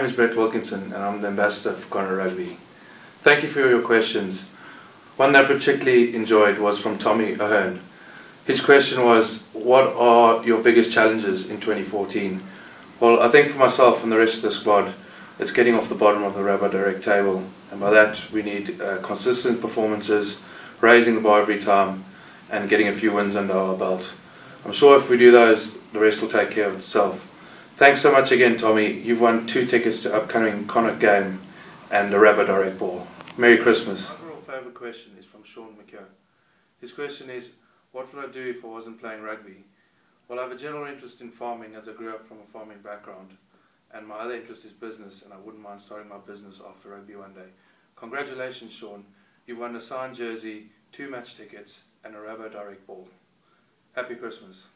name is Brett Wilkinson and I'm the ambassador for Connacht Rugby. Thank you for your questions. One that I particularly enjoyed was from Tommy Ahern. His question was, what are your biggest challenges in 2014? Well, I think for myself and the rest of the squad, it's getting off the bottom of the RaboDirect table. And by that, we need uh, consistent performances, raising the bar every time, and getting a few wins under our belt. I'm sure if we do those, the rest will take care of itself. Thanks so much again, Tommy. You've won two tickets to upcoming Connacht game and the Direct Ball. Merry Christmas. My overall favourite question is from Sean McKeown. His question is, what would I do if I wasn't playing rugby? Well, I have a general interest in farming as I grew up from a farming background, and my other interest is business, and I wouldn't mind starting my business after rugby one day. Congratulations, Sean. You've won a signed jersey, two match tickets, and a RaboDirect Ball. Happy Christmas.